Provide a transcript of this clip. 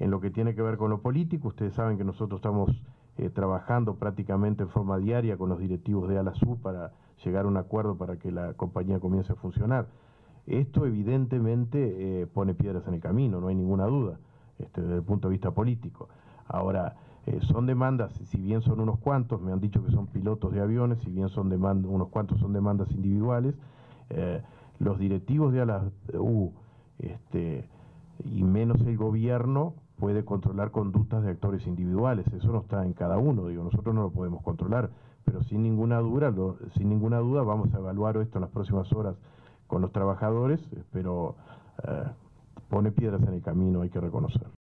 En lo que tiene que ver con lo político, ustedes saben que nosotros estamos eh, trabajando prácticamente en forma diaria con los directivos de Alasú para llegar a un acuerdo para que la compañía comience a funcionar. Esto evidentemente eh, pone piedras en el camino, no hay ninguna duda, este, desde el punto de vista político. Ahora, eh, son demandas, si bien son unos cuantos, me han dicho que son pilotos de aviones, si bien son demandas, unos cuantos son demandas individuales, los directivos de Alasú este, y menos el gobierno puede controlar conductas de actores individuales, eso no está en cada uno, digo, nosotros no lo podemos controlar, pero sin ninguna duda, sin ninguna duda vamos a evaluar esto en las próximas horas con los trabajadores, pero eh, pone piedras en el camino, hay que reconocerlo.